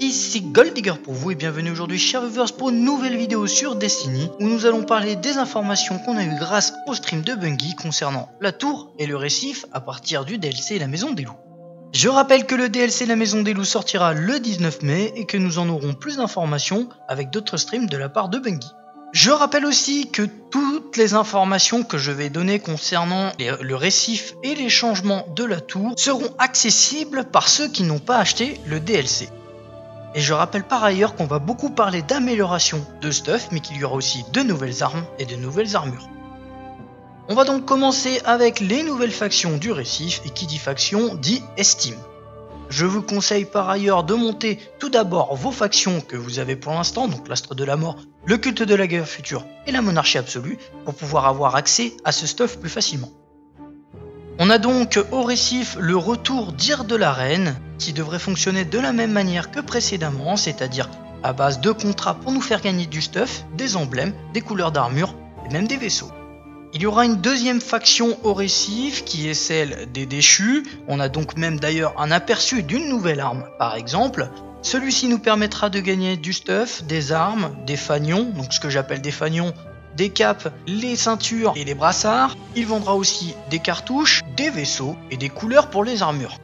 Ici Goldigger pour vous et bienvenue aujourd'hui chers viewers pour une nouvelle vidéo sur Destiny où nous allons parler des informations qu'on a eues grâce au stream de Bungie concernant la tour et le récif à partir du DLC La Maison des Loups. Je rappelle que le DLC La Maison des Loups sortira le 19 mai et que nous en aurons plus d'informations avec d'autres streams de la part de Bungie. Je rappelle aussi que toutes les informations que je vais donner concernant le récif et les changements de la tour seront accessibles par ceux qui n'ont pas acheté le DLC. Et je rappelle par ailleurs qu'on va beaucoup parler d'amélioration de stuff, mais qu'il y aura aussi de nouvelles armes et de nouvelles armures. On va donc commencer avec les nouvelles factions du récif, et qui dit faction dit estime. Je vous conseille par ailleurs de monter tout d'abord vos factions que vous avez pour l'instant, donc l'astre de la mort, le culte de la guerre future et la monarchie absolue, pour pouvoir avoir accès à ce stuff plus facilement. On a donc au récif le retour d'Ir de la Reine, qui devrait fonctionner de la même manière que précédemment, c'est-à-dire à base de contrats pour nous faire gagner du stuff, des emblèmes, des couleurs d'armure et même des vaisseaux. Il y aura une deuxième faction au récif qui est celle des déchus. On a donc même d'ailleurs un aperçu d'une nouvelle arme par exemple. Celui-ci nous permettra de gagner du stuff, des armes, des fanions, donc ce que j'appelle des fanions, des capes, les ceintures et les brassards. Il vendra aussi des cartouches, des vaisseaux et des couleurs pour les armures.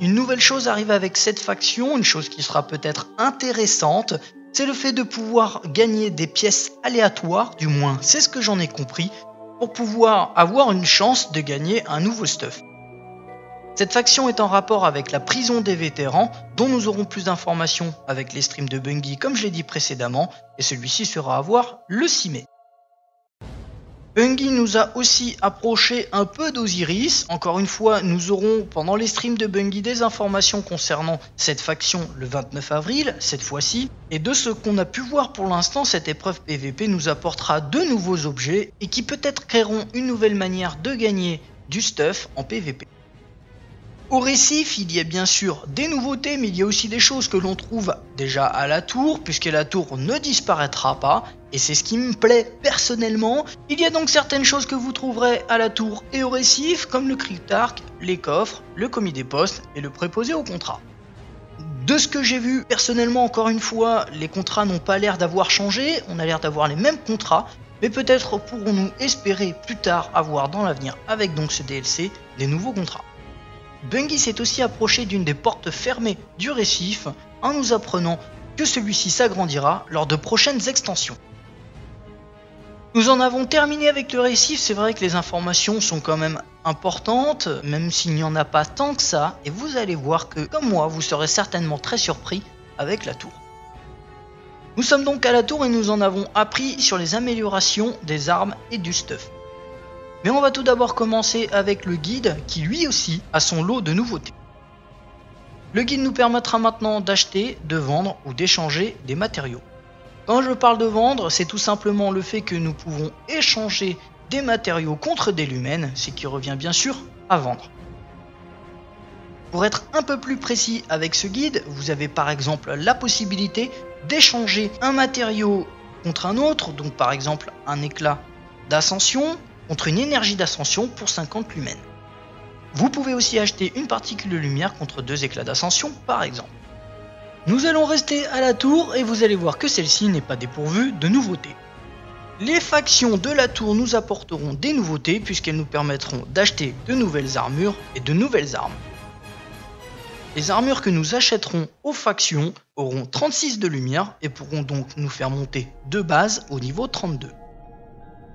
Une nouvelle chose arrive avec cette faction, une chose qui sera peut-être intéressante, c'est le fait de pouvoir gagner des pièces aléatoires, du moins c'est ce que j'en ai compris, pour pouvoir avoir une chance de gagner un nouveau stuff. Cette faction est en rapport avec la prison des vétérans, dont nous aurons plus d'informations avec les streams de Bungie comme je l'ai dit précédemment, et celui-ci sera à voir le 6 mai. Bungie nous a aussi approché un peu d'Osiris. Encore une fois, nous aurons pendant les streams de Bungie des informations concernant cette faction le 29 avril, cette fois-ci. Et de ce qu'on a pu voir pour l'instant, cette épreuve PVP nous apportera de nouveaux objets et qui peut-être créeront une nouvelle manière de gagner du stuff en PVP. Au récif, il y a bien sûr des nouveautés, mais il y a aussi des choses que l'on trouve déjà à la tour, puisque la tour ne disparaîtra pas, et c'est ce qui me plaît personnellement. Il y a donc certaines choses que vous trouverez à la tour et au récif, comme le cryptarc, les coffres, le commis des postes et le préposé au contrat. De ce que j'ai vu, personnellement, encore une fois, les contrats n'ont pas l'air d'avoir changé, on a l'air d'avoir les mêmes contrats, mais peut-être pourrons-nous espérer plus tard avoir dans l'avenir, avec donc ce DLC, des nouveaux contrats. Bungie s'est aussi approché d'une des portes fermées du récif en nous apprenant que celui-ci s'agrandira lors de prochaines extensions. Nous en avons terminé avec le récif, c'est vrai que les informations sont quand même importantes, même s'il n'y en a pas tant que ça, et vous allez voir que, comme moi, vous serez certainement très surpris avec la tour. Nous sommes donc à la tour et nous en avons appris sur les améliorations des armes et du stuff. Mais on va tout d'abord commencer avec le guide qui lui aussi a son lot de nouveautés. Le guide nous permettra maintenant d'acheter, de vendre ou d'échanger des matériaux. Quand je parle de vendre, c'est tout simplement le fait que nous pouvons échanger des matériaux contre des lumens, ce qui revient bien sûr à vendre. Pour être un peu plus précis avec ce guide, vous avez par exemple la possibilité d'échanger un matériau contre un autre, donc par exemple un éclat d'ascension, contre une énergie d'ascension pour 50 lumens. Vous pouvez aussi acheter une particule de lumière contre deux éclats d'ascension par exemple. Nous allons rester à la tour et vous allez voir que celle-ci n'est pas dépourvue de nouveautés. Les factions de la tour nous apporteront des nouveautés puisqu'elles nous permettront d'acheter de nouvelles armures et de nouvelles armes. Les armures que nous achèterons aux factions auront 36 de lumière et pourront donc nous faire monter de base au niveau 32.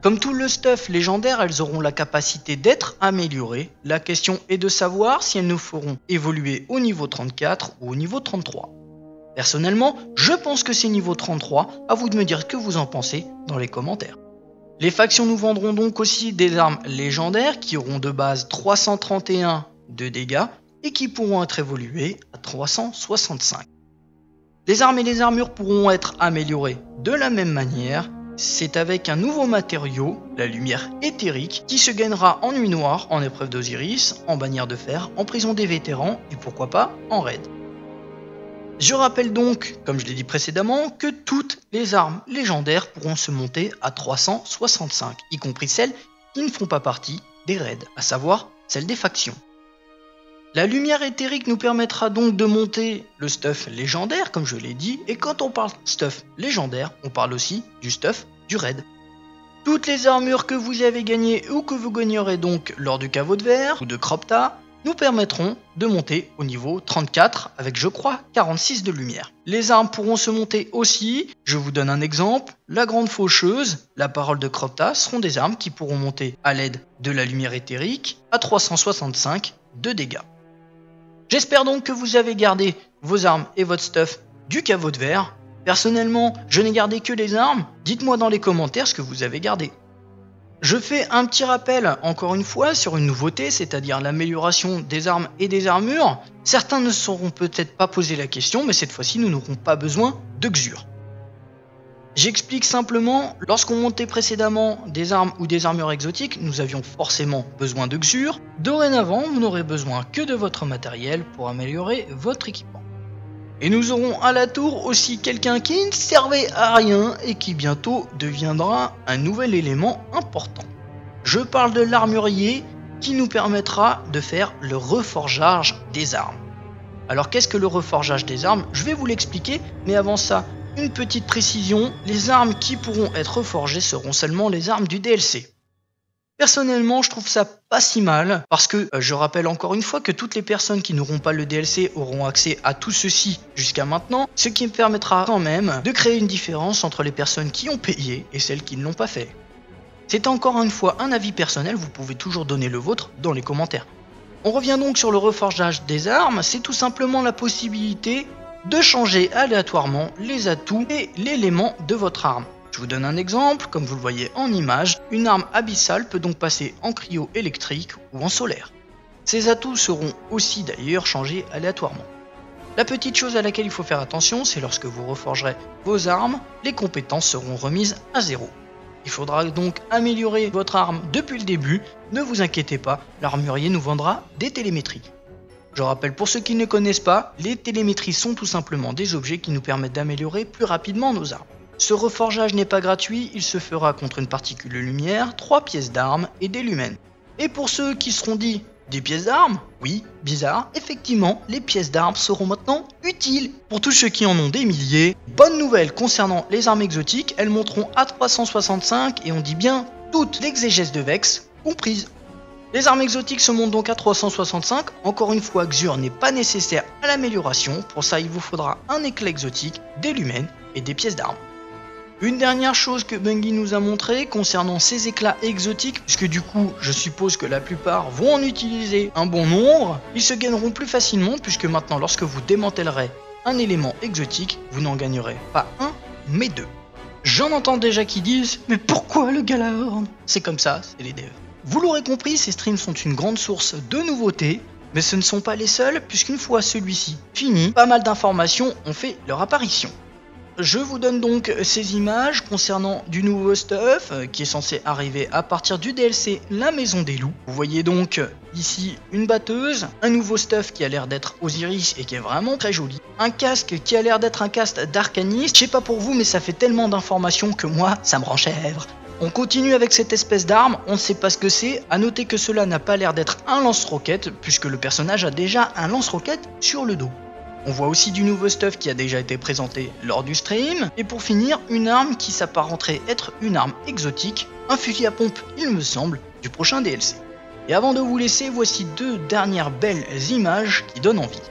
Comme tout le stuff légendaire, elles auront la capacité d'être améliorées. La question est de savoir si elles nous feront évoluer au niveau 34 ou au niveau 33. Personnellement, je pense que c'est niveau 33, à vous de me dire ce que vous en pensez dans les commentaires. Les factions nous vendront donc aussi des armes légendaires qui auront de base 331 de dégâts et qui pourront être évoluées à 365. Les armes et les armures pourront être améliorées de la même manière c'est avec un nouveau matériau, la lumière éthérique, qui se gagnera en nuit noire, en épreuve d'Osiris, en bannière de fer, en prison des vétérans et pourquoi pas en raid. Je rappelle donc, comme je l'ai dit précédemment, que toutes les armes légendaires pourront se monter à 365, y compris celles qui ne font pas partie des raids, à savoir celles des factions. La lumière éthérique nous permettra donc de monter le stuff légendaire, comme je l'ai dit, et quand on parle stuff légendaire, on parle aussi du stuff du raid. Toutes les armures que vous avez gagnées ou que vous gagnerez donc lors du caveau de verre ou de Cropta nous permettront de monter au niveau 34 avec je crois 46 de lumière. Les armes pourront se monter aussi, je vous donne un exemple, la grande faucheuse, la parole de Cropta seront des armes qui pourront monter à l'aide de la lumière éthérique à 365 de dégâts. J'espère donc que vous avez gardé vos armes et votre stuff du caveau de verre. Personnellement, je n'ai gardé que les armes. Dites-moi dans les commentaires ce que vous avez gardé. Je fais un petit rappel encore une fois sur une nouveauté, c'est-à-dire l'amélioration des armes et des armures. Certains ne sauront peut-être pas poser la question, mais cette fois-ci nous n'aurons pas besoin de Xur. J'explique simplement, lorsqu'on montait précédemment des armes ou des armures exotiques, nous avions forcément besoin de Xur. Dorénavant, vous n'aurez besoin que de votre matériel pour améliorer votre équipement. Et nous aurons à la tour aussi quelqu'un qui ne servait à rien et qui bientôt deviendra un nouvel élément important. Je parle de l'armurier qui nous permettra de faire le reforgeage des armes. Alors qu'est-ce que le reforgeage des armes? Je vais vous l'expliquer, mais avant ça, une petite précision, les armes qui pourront être reforgées seront seulement les armes du DLC. Personnellement, je trouve ça pas si mal, parce que euh, je rappelle encore une fois que toutes les personnes qui n'auront pas le DLC auront accès à tout ceci jusqu'à maintenant, ce qui me permettra quand même de créer une différence entre les personnes qui ont payé et celles qui ne l'ont pas fait. C'est encore une fois un avis personnel, vous pouvez toujours donner le vôtre dans les commentaires. On revient donc sur le reforgeage des armes, c'est tout simplement la possibilité de changer aléatoirement les atouts et l'élément de votre arme. Je vous donne un exemple, comme vous le voyez en image, une arme abyssale peut donc passer en cryo électrique ou en solaire. Ces atouts seront aussi d'ailleurs changés aléatoirement. La petite chose à laquelle il faut faire attention, c'est lorsque vous reforgerez vos armes, les compétences seront remises à zéro. Il faudra donc améliorer votre arme depuis le début, ne vous inquiétez pas, l'armurier nous vendra des télémétries. Je rappelle pour ceux qui ne connaissent pas, les télémétries sont tout simplement des objets qui nous permettent d'améliorer plus rapidement nos armes. Ce reforgeage n'est pas gratuit, il se fera contre une particule de lumière, 3 pièces d'armes et des lumens. Et pour ceux qui seront dit des pièces d'armes Oui, bizarre, effectivement, les pièces d'armes seront maintenant utiles. Pour tous ceux qui en ont des milliers, bonne nouvelle concernant les armes exotiques, elles monteront à 365 et on dit bien toutes l'exégèse de Vex comprises. Les armes exotiques se montent donc à 365, encore une fois Xur n'est pas nécessaire à l'amélioration, pour ça il vous faudra un éclat exotique, des lumens et des pièces d'armes. Une dernière chose que Bungie nous a montré concernant ces éclats exotiques, puisque du coup je suppose que la plupart vont en utiliser un bon nombre, ils se gagneront plus facilement puisque maintenant lorsque vous démantèlerez un élément exotique, vous n'en gagnerez pas un, mais deux. J'en entends déjà qui disent Mais pourquoi le Galahorn C'est comme ça, c'est les devs. Vous l'aurez compris, ces streams sont une grande source de nouveautés, mais ce ne sont pas les seuls, puisqu'une fois celui-ci fini, pas mal d'informations ont fait leur apparition. Je vous donne donc ces images concernant du nouveau stuff euh, qui est censé arriver à partir du DLC La Maison des Loups. Vous voyez donc ici une batteuse, un nouveau stuff qui a l'air d'être Osiris et qui est vraiment très joli, un casque qui a l'air d'être un casque d'arcaniste. Je sais pas pour vous mais ça fait tellement d'informations que moi ça me rend chèvre. On continue avec cette espèce d'arme, on ne sait pas ce que c'est. À noter que cela n'a pas l'air d'être un lance-roquette, puisque le personnage a déjà un lance-roquette sur le dos. On voit aussi du nouveau stuff qui a déjà été présenté lors du stream. Et pour finir, une arme qui s'apparenterait être une arme exotique, un fusil à pompe, il me semble, du prochain DLC. Et avant de vous laisser, voici deux dernières belles images qui donnent envie.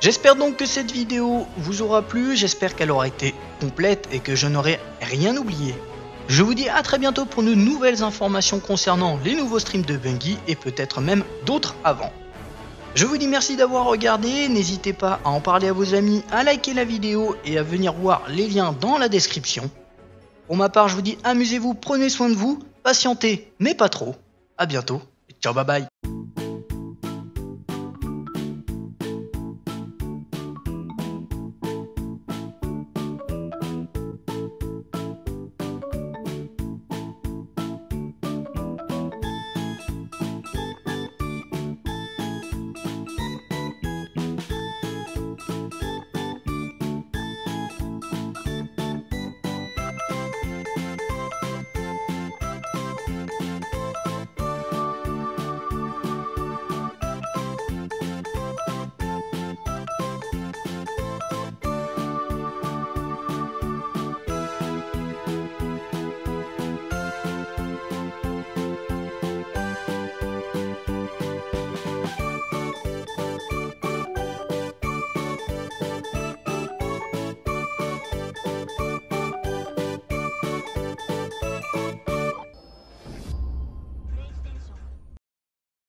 J'espère donc que cette vidéo vous aura plu, j'espère qu'elle aura été complète et que je n'aurai rien oublié. Je vous dis à très bientôt pour de nouvelles informations concernant les nouveaux streams de Bungie et peut-être même d'autres avant. Je vous dis merci d'avoir regardé, n'hésitez pas à en parler à vos amis, à liker la vidéo et à venir voir les liens dans la description. Pour ma part, je vous dis amusez-vous, prenez soin de vous, patientez, mais pas trop. A bientôt, et ciao bye bye.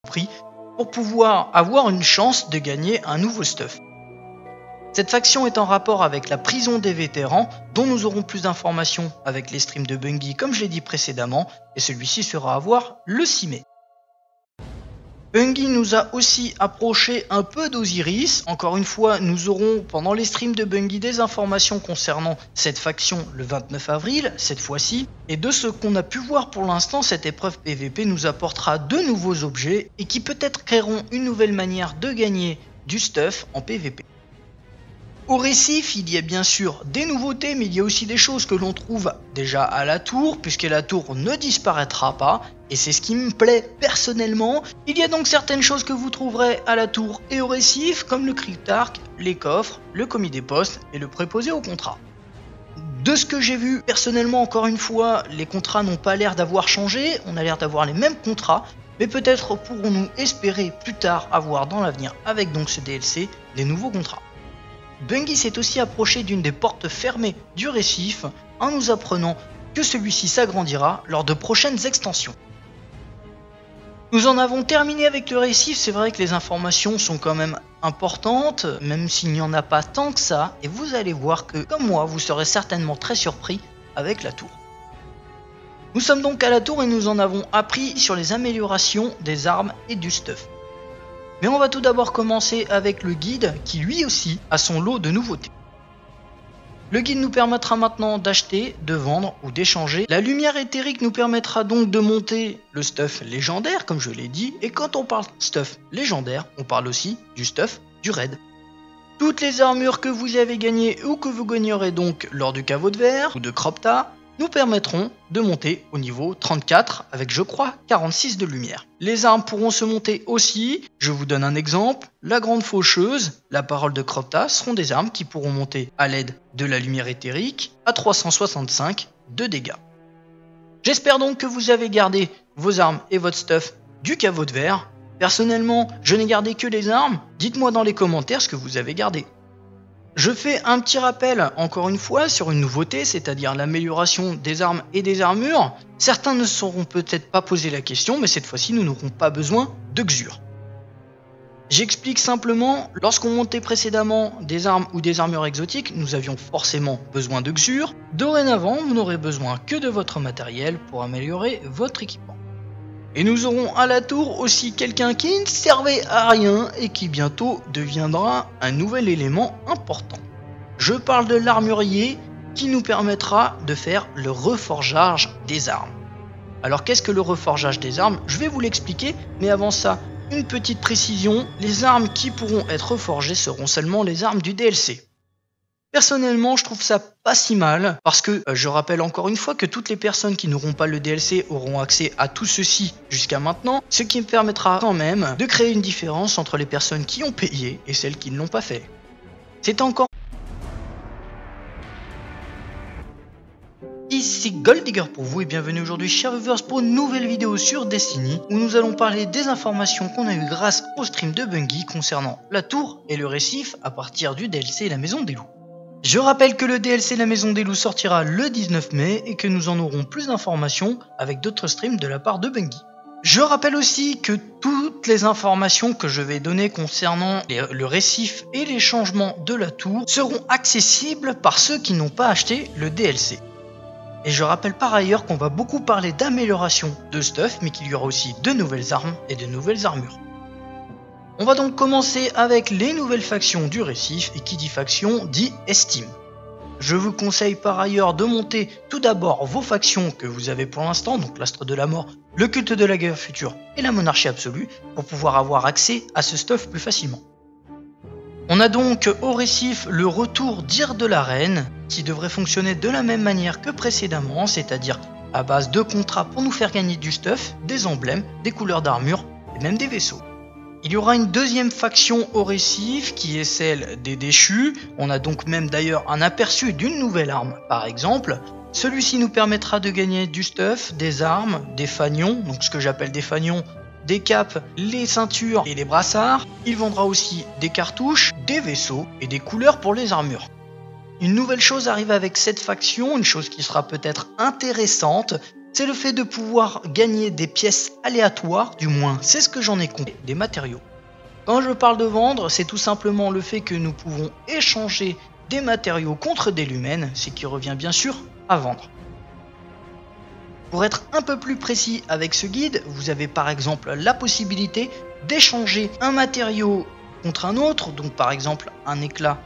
Prix pour pouvoir avoir une chance de gagner un nouveau stuff. Cette faction est en rapport avec la prison des vétérans, dont nous aurons plus d'informations avec les streams de Bungie comme je l'ai dit précédemment, et celui-ci sera à voir le 6 mai. Bungie nous a aussi approché un peu d'Osiris. Encore une fois, nous aurons pendant les streams de Bungie des informations concernant cette faction le 29 avril, cette fois-ci. Et de ce qu'on a pu voir pour l'instant, cette épreuve PVP nous apportera de nouveaux objets et qui peut-être créeront une nouvelle manière de gagner du stuff en PVP. Au récif, il y a bien sûr des nouveautés, mais il y a aussi des choses que l'on trouve déjà à la tour, puisque la tour ne disparaîtra pas, et c'est ce qui me plaît personnellement. Il y a donc certaines choses que vous trouverez à la tour et au récif, comme le cryptarc, les coffres, le commis des postes et le préposé au contrat. De ce que j'ai vu, personnellement, encore une fois, les contrats n'ont pas l'air d'avoir changé, on a l'air d'avoir les mêmes contrats, mais peut-être pourrons-nous espérer plus tard avoir dans l'avenir, avec donc ce DLC, des nouveaux contrats. Bungie s'est aussi approché d'une des portes fermées du récif en nous apprenant que celui-ci s'agrandira lors de prochaines extensions. Nous en avons terminé avec le récif, c'est vrai que les informations sont quand même importantes, même s'il n'y en a pas tant que ça, et vous allez voir que, comme moi, vous serez certainement très surpris avec la tour. Nous sommes donc à la tour et nous en avons appris sur les améliorations des armes et du stuff. Mais on va tout d'abord commencer avec le guide qui lui aussi a son lot de nouveautés. Le guide nous permettra maintenant d'acheter, de vendre ou d'échanger. La lumière éthérique nous permettra donc de monter le stuff légendaire comme je l'ai dit. Et quand on parle stuff légendaire, on parle aussi du stuff du raid. Toutes les armures que vous avez gagnées ou que vous gagnerez donc lors du caveau de verre ou de Cropta nous permettront de monter au niveau 34 avec je crois 46 de lumière. Les armes pourront se monter aussi, je vous donne un exemple, la grande faucheuse, la parole de Cropta seront des armes qui pourront monter à l'aide de la lumière éthérique à 365 de dégâts. J'espère donc que vous avez gardé vos armes et votre stuff du caveau de verre. Personnellement, je n'ai gardé que les armes. Dites-moi dans les commentaires ce que vous avez gardé. Je fais un petit rappel, encore une fois, sur une nouveauté, c'est-à-dire l'amélioration des armes et des armures. Certains ne sauront peut-être pas poser la question, mais cette fois-ci, nous n'aurons pas besoin de Xur. J'explique simplement, lorsqu'on montait précédemment des armes ou des armures exotiques, nous avions forcément besoin de Xur. Dorénavant, vous n'aurez besoin que de votre matériel pour améliorer votre équipement. Et nous aurons à la tour aussi quelqu'un qui ne servait à rien et qui bientôt deviendra un nouvel élément important. Je parle de l'armurier qui nous permettra de faire le reforgeage des armes. Alors qu'est-ce que le reforgeage des armes? Je vais vous l'expliquer, mais avant ça, une petite précision, les armes qui pourront être reforgées seront seulement les armes du DLC. Personnellement, je trouve ça pas si mal parce que euh, je rappelle encore une fois que toutes les personnes qui n'auront pas le DLC auront accès à tout ceci jusqu'à maintenant, ce qui me permettra quand même de créer une différence entre les personnes qui ont payé et celles qui ne l'ont pas fait. C'est encore Ici Goldigger pour vous et bienvenue aujourd'hui chez Viewers pour une nouvelle vidéo sur Destiny où nous allons parler des informations qu'on a eues grâce au stream de Bungie concernant la tour et le récif à partir du DLC La Maison des Loups. Je rappelle que le DLC La Maison des Loups sortira le 19 mai et que nous en aurons plus d'informations avec d'autres streams de la part de Bungie. Je rappelle aussi que toutes les informations que je vais donner concernant le récif et les changements de la tour seront accessibles par ceux qui n'ont pas acheté le DLC. Et je rappelle par ailleurs qu'on va beaucoup parler d'amélioration de stuff, mais qu'il y aura aussi de nouvelles armes et de nouvelles armures. On va donc commencer avec les nouvelles factions du récif, et qui dit faction dit estime. Je vous conseille par ailleurs de monter tout d'abord vos factions que vous avez pour l'instant, donc l'astre de la mort, le culte de la guerre future et la monarchie absolue, pour pouvoir avoir accès à ce stuff plus facilement. On a donc au récif le retour d'Ir de la Reine, qui devrait fonctionner de la même manière que précédemment, c'est-à-dire à base de contrats pour nous faire gagner du stuff, des emblèmes, des couleurs d'armure et même des vaisseaux. Il y aura une deuxième faction au récif qui est celle des déchus. On a donc même d'ailleurs un aperçu d'une nouvelle arme par exemple. Celui-ci nous permettra de gagner du stuff, des armes, des fanions, donc ce que j'appelle des fanions, des capes, les ceintures et les brassards. Il vendra aussi des cartouches, des vaisseaux et des couleurs pour les armures. Une nouvelle chose arrive avec cette faction, une chose qui sera peut-être intéressante, c'est le fait de pouvoir gagner des pièces aléatoires, du moins c'est ce que j'en ai compris, des matériaux. Quand je parle de vendre, c'est tout simplement le fait que nous pouvons échanger des matériaux contre des lumens, ce qui revient bien sûr à vendre. Pour être un peu plus précis avec ce guide, vous avez par exemple la possibilité d'échanger un matériau contre un autre, donc par exemple un éclat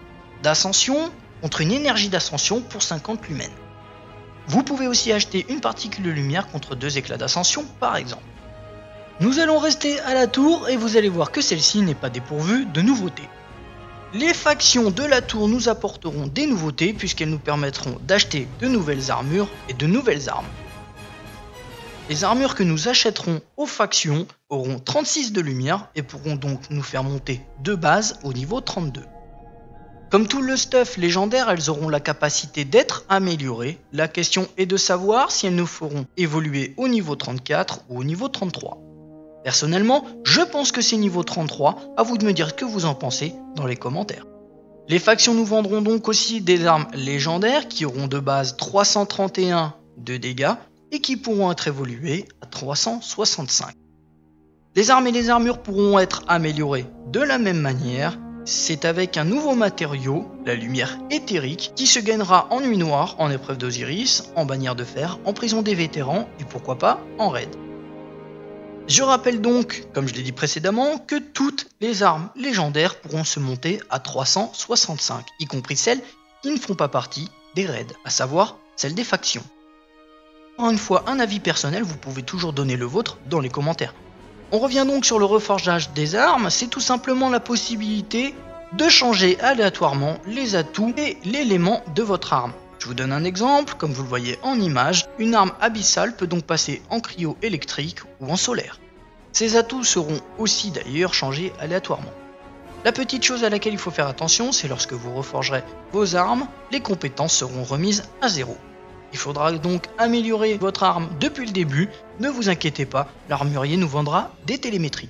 d'ascension contre une énergie d'ascension pour 50 lumens. Vous pouvez aussi acheter une particule de lumière contre deux éclats d'ascension par exemple. Nous allons rester à la tour et vous allez voir que celle-ci n'est pas dépourvue de nouveautés. Les factions de la tour nous apporteront des nouveautés puisqu'elles nous permettront d'acheter de nouvelles armures et de nouvelles armes. Les armures que nous achèterons aux factions auront 36 de lumière et pourront donc nous faire monter de base au niveau 32. Comme tout le stuff légendaire, elles auront la capacité d'être améliorées. La question est de savoir si elles nous feront évoluer au niveau 34 ou au niveau 33. Personnellement, je pense que c'est niveau 33, à vous de me dire ce que vous en pensez dans les commentaires. Les factions nous vendront donc aussi des armes légendaires qui auront de base 331 de dégâts et qui pourront être évoluées à 365. Les armes et les armures pourront être améliorées de la même manière, c'est avec un nouveau matériau, la lumière éthérique, qui se gagnera en nuit noire, en épreuve d'Osiris, en bannière de fer, en prison des vétérans et pourquoi pas en raid. Je rappelle donc, comme je l'ai dit précédemment, que toutes les armes légendaires pourront se monter à 365, y compris celles qui ne font pas partie des raids, à savoir celles des factions. Encore une fois, un avis personnel, vous pouvez toujours donner le vôtre dans les commentaires. On revient donc sur le reforgeage des armes, c'est tout simplement la possibilité de changer aléatoirement les atouts et l'élément de votre arme. Je vous donne un exemple, comme vous le voyez en image, une arme abyssale peut donc passer en cryo électrique ou en solaire. Ces atouts seront aussi d'ailleurs changés aléatoirement. La petite chose à laquelle il faut faire attention, c'est lorsque vous reforgerez vos armes, les compétences seront remises à zéro. Il faudra donc améliorer votre arme depuis le début, ne vous inquiétez pas, l'armurier nous vendra des télémétries.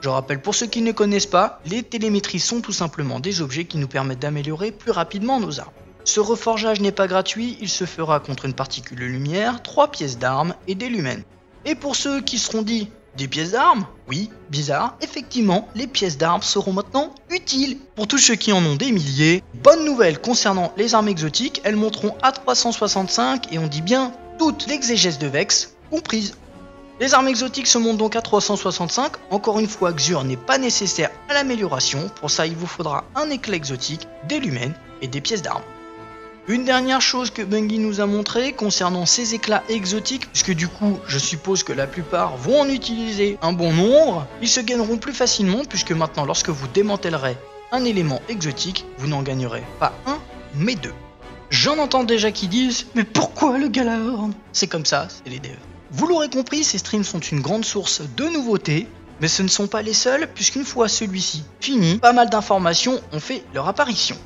Je rappelle pour ceux qui ne connaissent pas, les télémétries sont tout simplement des objets qui nous permettent d'améliorer plus rapidement nos armes. Ce reforgeage n'est pas gratuit, il se fera contre une particule de lumière, 3 pièces d'armes et des lumens. Et pour ceux qui seront dit des pièces d'armes? Oui, bizarre, effectivement, les pièces d'armes seront maintenant utiles. Pour tous ceux qui en ont des milliers, bonne nouvelle concernant les armes exotiques, elles monteront à 365 et on dit bien toutes l'exégèse de Vex comprises. Les armes exotiques se montent donc à 365, encore une fois Xur n'est pas nécessaire à l'amélioration, pour ça il vous faudra un éclat exotique, des lumens et des pièces d'armes. Une dernière chose que Bungie nous a montré concernant ces éclats exotiques, puisque du coup je suppose que la plupart vont en utiliser un bon nombre, ils se gagneront plus facilement puisque maintenant lorsque vous démantèlerez un élément exotique, vous n'en gagnerez pas un, mais deux. J'en entends déjà qui disent Mais pourquoi le Galahorn? C'est comme ça, c'est les devs. Vous l'aurez compris, ces streams sont une grande source de nouveautés, mais ce ne sont pas les seuls, puisqu'une fois celui-ci fini, pas mal d'informations ont fait leur apparition.